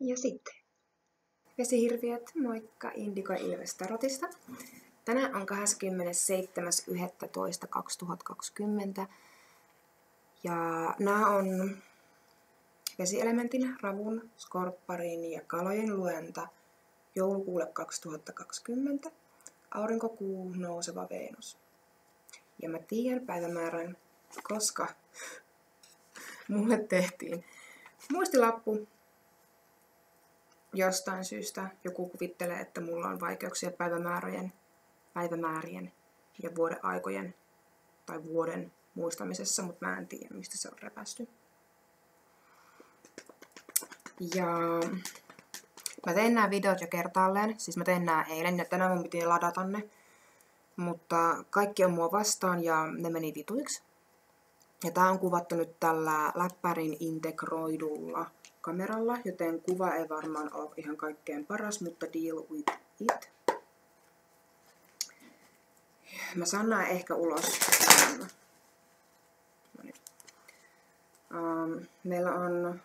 Ja sitten vesihirviöt, moikka Indigo Ilves Tarotista. Tänään on 27.11.2020 ja nämä on vesielementin, ravun, skorpparin ja kalojen luenta joulukuulle 2020. Aurinkokuu, nouseva Venus. Ja mä tiedän päivämäärän, koska mulle tehtiin muistilappu jostain syystä joku kuvittelee, että mulla on vaikeuksia päivämäärien, päivämäärien ja vuoden aikojen tai vuoden muistamisessa, mutta mä en tiedä, mistä se on repästy. Ja mä tein nämä videot jo kertaalleen, siis mä tein nämä eilen ja tänään mun piti ladata ne, mutta kaikki on mua vastaan ja ne meni vituiksi. Ja tää on kuvattu nyt tällä läppärin integroidulla kameralla, joten kuva ei varmaan ole ihan kaikkein paras, mutta deal with it. Mä saan ehkä ulos. Um, meillä on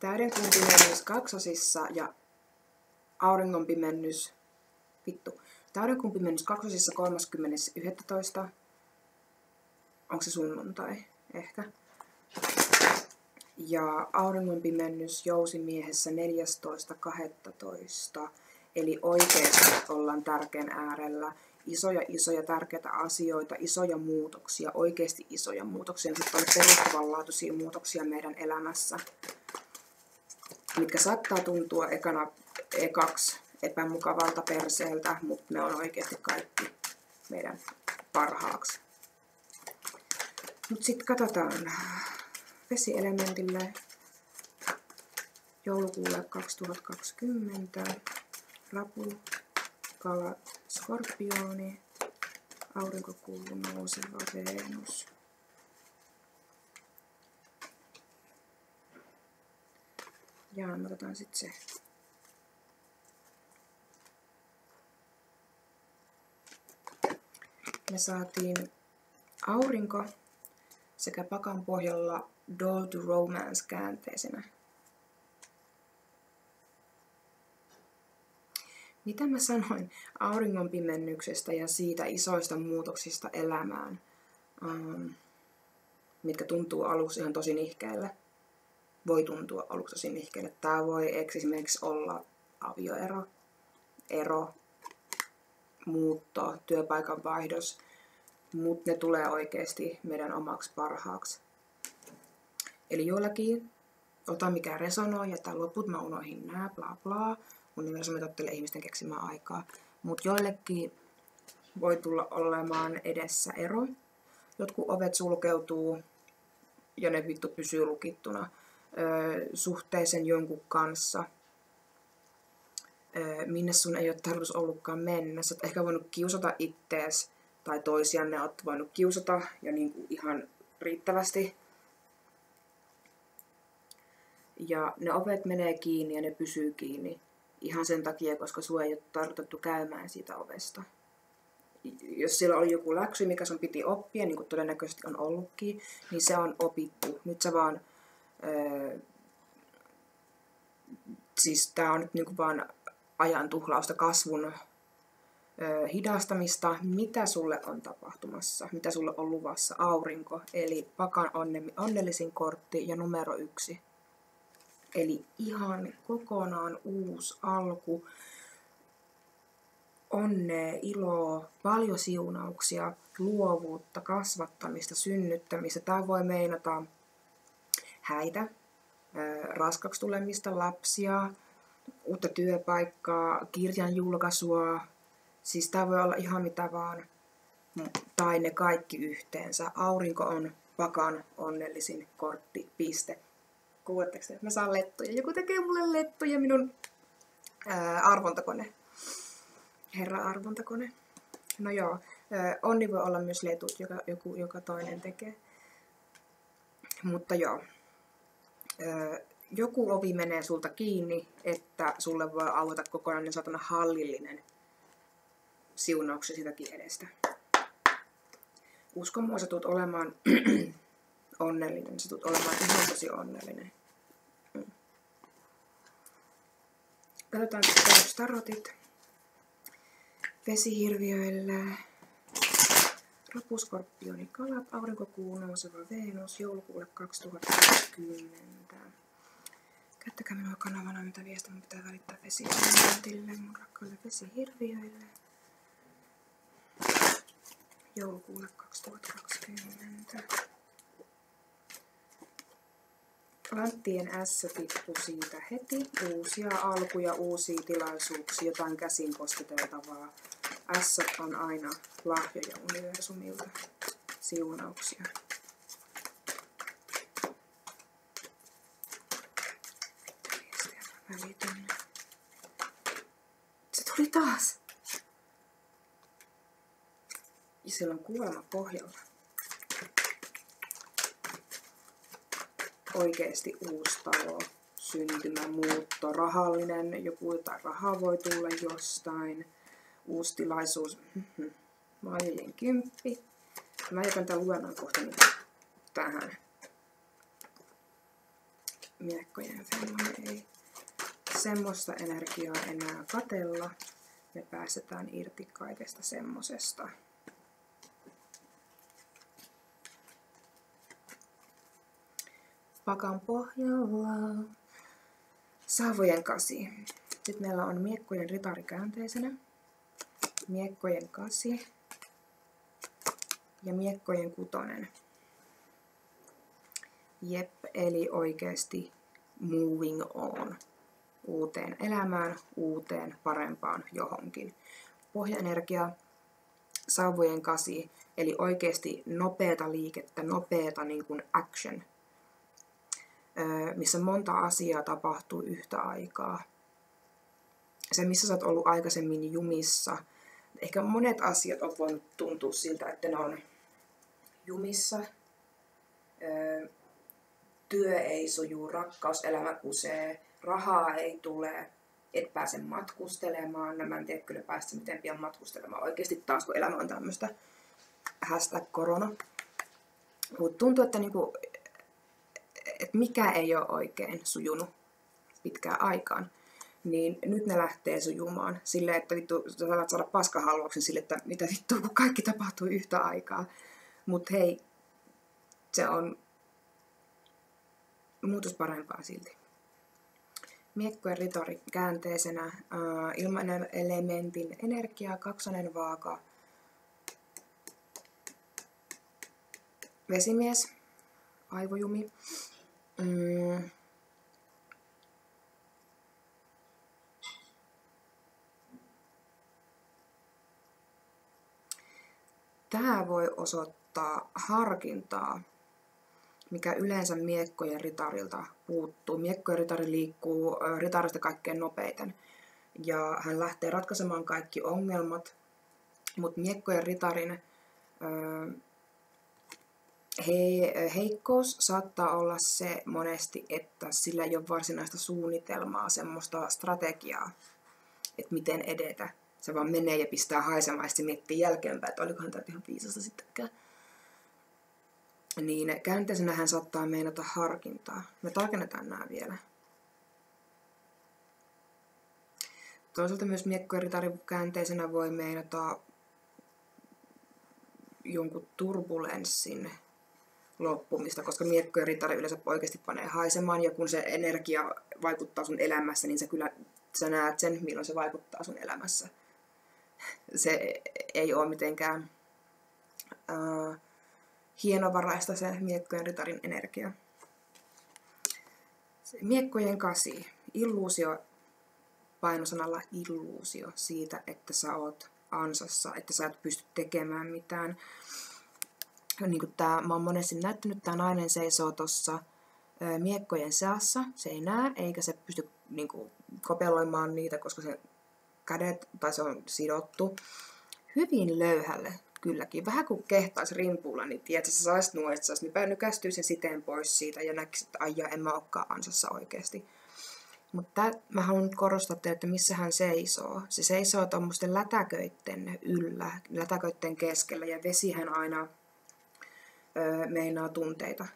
täydenkuun pimennys kaksosissa ja auringon pimennys, vittu, täydenkuun pimennys kaksosissa 30.11. Onko se sunnuntai? Ehkä ja auringonpimennys jousimiehessä 14.12. Eli oikeasti ollaan tärkeän äärellä. Isoja, isoja tärkeitä asioita, isoja muutoksia, oikeasti isoja muutoksia. Sitten on perustavanlaatuisia muutoksia meidän elämässä, mitkä saattaa tuntua ekana, ekaksi epämukavalta perseeltä, mutta ne on oikeasti kaikki meidän parhaaksi. Mutta sitten katsotaan vesielementille joulukuulle 2020. Rapu, kalat, skorpioni, aurinkokuun nouseva Venus. Ja me otetaan sitten se. Me saatiin aurinko sekä pakan pohjalla Doll to Romance käänteisenä. Mitä mä sanoin auringon pimennyksestä ja siitä isoista muutoksista elämään, um, mitkä tuntuu aluksi ihan tosi nihkeille. Voi tuntua aluksi tosi nihkeille. Tää voi esimerkiksi olla avioero, ero, muutto, työpaikan vaihdos, mutta ne tulee oikeasti meidän omaksi parhaaksi. Eli joillakin ota mikä resonoi, ja tämän loput mä unoihin nää, bla bla. Universumi tottelee ihmisten keksimään aikaa. Mutta joillekin voi tulla olemaan edessä ero. Jotkut ovet sulkeutuu ja ne vittu pysyy lukittuna öö, jonkun kanssa. Öö, minne sun ei ole tarkoitus ollutkaan mennä. Sä oot ehkä voinut kiusata ittees tai toisianne oot voinut kiusata ja niin kuin ihan riittävästi ja ne ovet menee kiinni ja ne pysyy kiinni ihan sen takia, koska sua ei ole tarkoitettu käymään siitä ovesta. Jos siellä oli joku läksy, mikä sun piti oppia, niin kuin todennäköisesti on ollutkin, niin se on opittu. Nyt sä vaan... Öö, siis tää on nyt niinku vaan ajan tuhlausta, kasvun öö, hidastamista, mitä sulle on tapahtumassa, mitä sulle on luvassa, aurinko, eli pakan onne, onnellisin kortti ja numero yksi. Eli ihan kokonaan uusi alku. Onnea, iloa, paljon siunauksia, luovuutta, kasvattamista, synnyttämistä. Tämä voi meinata häitä, raskaksi tulemista, lapsia, uutta työpaikkaa, kirjan julkaisua. Siis tämä voi olla ihan mitä vaan. Tai ne kaikki yhteensä. Aurinko on pakan onnellisin kortti, piste. Kuuletteko te? Mä saan lettuja. Joku tekee mulle lettuja minun ää, arvontakone. Herra arvontakone. No joo, ää, onni voi olla myös letut, joka, joku, joka toinen tekee. Mutta joo, ää, joku ovi menee sulta kiinni, että sulle voi avata kokonainen satana hallillinen siunauksia sitäkin edestä. Uskon mua, tulet olemaan onnellinen. Sä tulet olemaan ihan tosi onnellinen. Mm. Katsotaan perustarotit. Vesihirviöille. Rapuskorpioni kalat, aurinkokuun nouseva Venus, joulukuulle 2020. Käyttäkää minua kanavana, mitä viestiä pitää välittää vesihirviöille, mun rakkaille vesihirviöille. Joulukuulle 2020. Lanttien S tippui siitä heti. Uusia alkuja, uusia tilaisuuksia, jotain käsin kosketeltavaa. S on aina lahjoja universumilta, siunauksia. Se tuli taas! Ja siellä on kuolema pohjalla. Oikeasti uusi talo, syntymä, muutto, rahallinen, joku jotain rahaa voi tulla jostain, uusi tilaisuus, maailman kymppi. Mä jätän tämän luennon kohta niin tähän. Miekkojen femmonen ei semmoista energiaa enää katella. Me pääsetään irti kaikesta semmosesta. Pakan pohjalla. Saavojen kasi. Sitten meillä on miekkojen ritari käänteisenä, miekkojen kasi ja miekkojen kutonen. Jep, eli oikeasti moving on. Uuteen elämään, uuteen, parempaan johonkin. Pohjaenergia, sauvojen kasi, eli oikeasti nopeata liikettä, nopeata niin action missä monta asiaa tapahtuu yhtä aikaa. Se, missä sä oot ollut aikaisemmin jumissa, ehkä monet asiat on voinut tuntua siltä, että ne on jumissa. Työ ei suju, rakkauselämä kusee, rahaa ei tule, et pääse matkustelemaan. Mä en tiedä kyllä päästä miten pian matkustelemaan oikeasti taas, kun elämä on tämmöistä hashtag korona. Mutta tuntuu, että niinku että mikä ei ole oikein sujunut pitkään aikaan, niin nyt ne lähtee sujumaan silleen, että vittu, sä saat saada paskahalvauksen sille, että mitä vittu, kun kaikki tapahtuu yhtä aikaa. Mutta hei, se on muutos parempaa silti. Miekko ja ritori käänteisenä, äh, ilmainen elementin energia, kaksonen vaaka, vesimies, aivojumi, Mm. Tämä voi osoittaa harkintaa, mikä yleensä miekkojen ritarilta puuttuu. Miekkojen ritari liikkuu ritarista kaikkein nopeiten ja hän lähtee ratkaisemaan kaikki ongelmat, mutta miekkojen ritarin he, heikkous saattaa olla se monesti, että sillä ei ole varsinaista suunnitelmaa, semmoista strategiaa, että miten edetä. Se vaan menee ja pistää haisemaan ja miettii jälkeenpäin, että olikohan tämä ihan viisasta sittenkään. Niin käänteisenä hän saattaa meinata harkintaa. Me tarkennetaan nämä vielä. Toisaalta myös miekko käänteisenä voi meinata jonkun turbulenssin loppumista, koska miekko ja ritari yleensä oikeasti panee haisemaan, ja kun se energia vaikuttaa sun elämässä, niin sä kyllä sä näet sen, milloin se vaikuttaa sun elämässä. Se ei ole mitenkään uh, hienovaraista se miekkojen ritarin energia. Se miekkojen kasi, illuusio, painosanalla illuusio siitä, että sä oot ansassa, että sä et pysty tekemään mitään niin kuin tää, mä oon monesti näyttänyt, tämä nainen seisoo tuossa miekkojen seassa, se ei näe, eikä se pysty niin kuin, kopeloimaan niitä, koska se kädet, tai se on sidottu, hyvin löyhälle kylläkin. Vähän kuin kehtaisi rimpulla, niin tiedät, sä saisit nuoista, saisit nypä nykästyä sen siteen pois siitä ja näkisit, että aijaa, en mä olekaan ansassa oikeasti. Mutta mä haluan nyt korostaa teille, että missä hän seisoo. Se seisoo tuommoisten lätäköitten yllä, lätäköitten keskellä ja vesihän aina meinaa tunteita.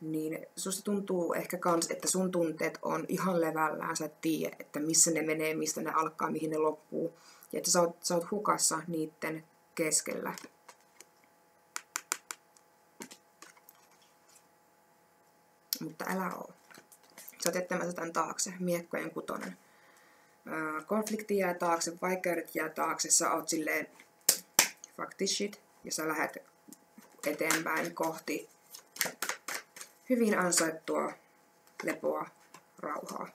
niin susta tuntuu ehkä kans, että sun tunteet on ihan levällään, sä et tiedä, että missä ne menee, mistä ne alkaa, mihin ne loppuu. Ja että sä oot, sä oot hukassa niiden keskellä. Mutta älä oo. Sä oot jättämässä tämän taakse, miekkojen kutonen. Konflikti jää taakse, vaikeudet jää taakse, sä oot silleen fuck this shit, ja sä lähdet eteenpäin kohti hyvin ansaittua lepoa, rauhaa.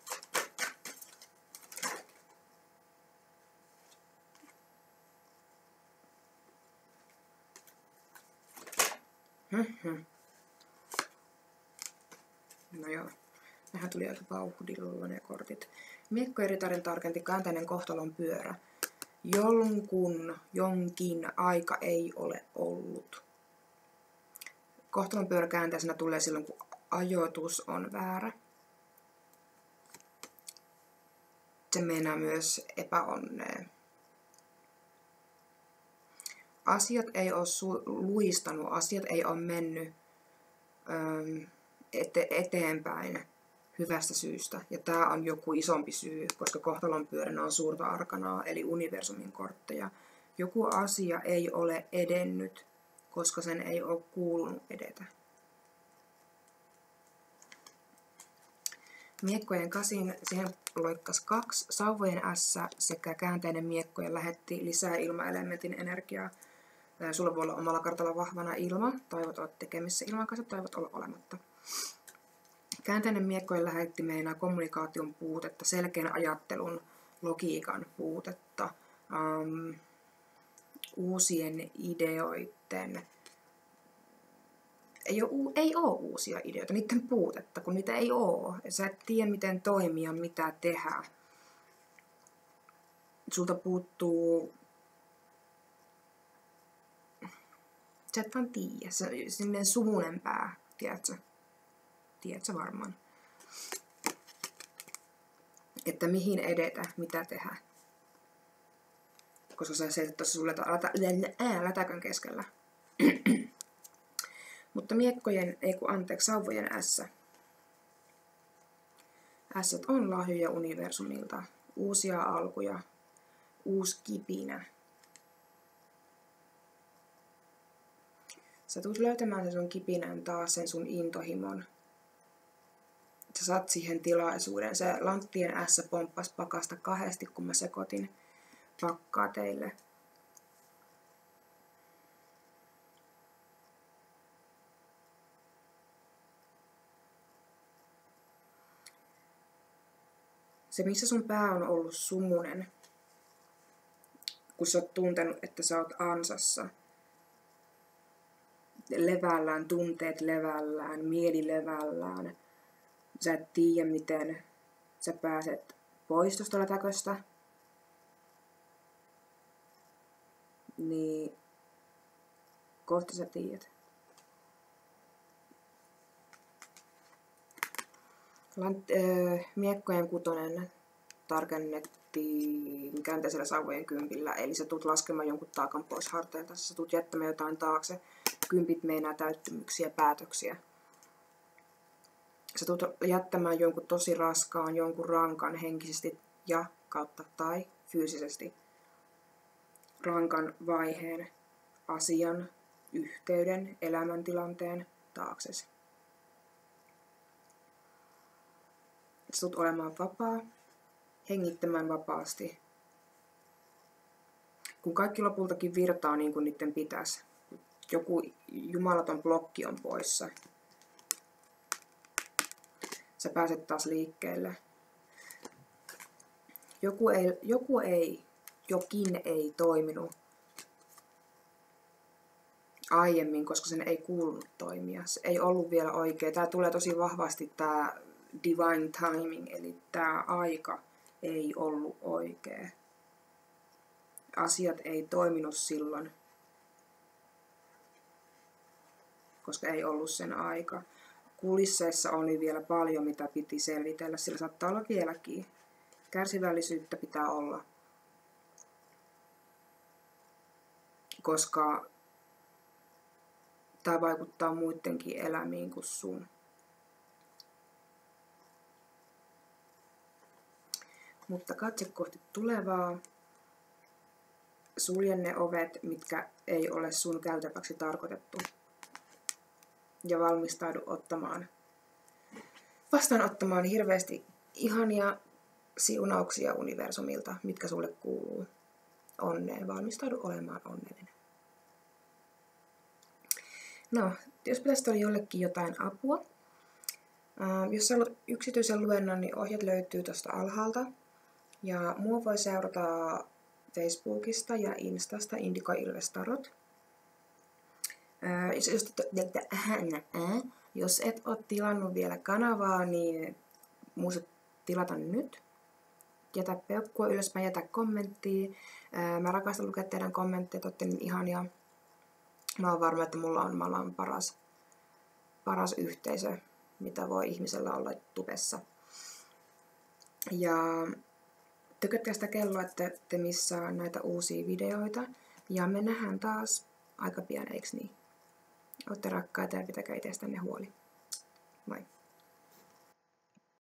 Mm-hmm. No joo, nehän tuli aika vauhdilla ne kortit. Miekko Eritarin tarkenti käänteinen kohtalon pyörä. Jonkun, jonkin aika ei ole ollut. Kohtalon pyörä käänteisenä tulee silloin, kun ajoitus on väärä. Se meinaa myös epäonneen. Asiat ei ole luistanut, asiat ei ole mennyt öö, ete- eteenpäin hyvästä syystä. Ja tämä on joku isompi syy, koska kohtalon pyöränä on suurta arkanaa, eli universumin kortteja. Joku asia ei ole edennyt, koska sen ei ole kuulunut edetä. Miekkojen kasin siihen loikkas kaksi, sauvojen S sekä käänteinen miekkojen lähetti lisää ilmaelementin energiaa. Sulla voi olla omalla kartalla vahvana ilma, tai olla tekemissä ilman kanssa, tai olla olematta. Käänteinen miekkojen lähetti meinaa kommunikaation puutetta, selkeän ajattelun, logiikan puutetta, um, uusien ideoiden, ei ole, ei ole uusia ideoita, niiden puutetta, kun niitä ei ole. Sä et tiedä, miten toimia, mitä tehdä. Sulta puuttuu... Sä et vaan tiedä. Se on sumunen pää, tiedätkö? Tiedätkö varmaan? Että mihin edetä, mitä tehdä. Koska sä seisot tuossa sulle lätäkön keskellä. Mutta miekkojen, ei kun anteeksi, sauvojen S. S on lahjoja universumilta, uusia alkuja, uusi kipinä. Sä tulet löytämään sen sun kipinän taas, sen sun intohimon. Sä saat siihen tilaisuuden. Se lanttien S pomppas pakasta kahdesti, kun mä sekoitin pakkaa teille. se, missä sun pää on ollut sumunen, kun sä oot tuntenut, että sä oot ansassa, levällään, tunteet levällään, mieli levällään, sä et tiedä, miten sä pääset pois tuosta lätäköstä, niin kohta sä tiedät. Lant, äh, miekkojen kutonen tarkennettiin käänteisellä sauvojen kympillä, eli sä tulet laskemaan jonkun taakan pois harteilta, sä tulet jättämään jotain taakse, kympit meinaa täyttymyksiä, päätöksiä. Sä tulet jättämään jonkun tosi raskaan, jonkun rankan henkisesti ja kautta tai fyysisesti rankan vaiheen, asian, yhteyden, elämäntilanteen taaksesi. Sut olemaan vapaa, hengittämään vapaasti. Kun kaikki lopultakin virtaa niin kuin niiden pitäisi. Joku jumalaton blokki on poissa. Sä pääset taas liikkeelle. Joku ei, joku ei, jokin ei toiminut aiemmin, koska sen ei kuulunut toimia. Se ei ollut vielä oikea. Tämä tulee tosi vahvasti tämä divine timing, eli tämä aika ei ollut oikea. Asiat ei toiminut silloin, koska ei ollut sen aika. Kulisseissa oli vielä paljon, mitä piti selvitellä, sillä saattaa olla vieläkin. Kärsivällisyyttä pitää olla, koska tämä vaikuttaa muidenkin elämiin kuin sun. Mutta katse kohti tulevaa. Sulje ne ovet, mitkä ei ole sun käytäväksi tarkoitettu. Ja valmistaudu ottamaan. Vastaanottamaan hirveästi ihania siunauksia universumilta, mitkä sulle kuuluu. Onneen, valmistaudu olemaan onnellinen. No, jos pitäisi olla jollekin jotain apua, jos haluat yksityisen luennon, niin ohjeet löytyy tuosta alhaalta. Ja mua voi seurata Facebookista ja Instasta Indigo Ilves Tarot. Jos, jos, jos et ole tilannut vielä kanavaa, niin muista tilata nyt. Jätä peukkua ylös, mä jätä kommenttia. Mä rakastan lukea teidän kommentteja, olette niin ihania. Mä oon varma, että mulla on maailman paras, paras yhteisö, mitä voi ihmisellä olla tubessa. Ja tykätkää sitä kelloa, että te missaa näitä uusia videoita. Ja me nähdään taas aika pian, eiks niin? Olette rakkaita ja pitäkää itsestänne huoli. Moi!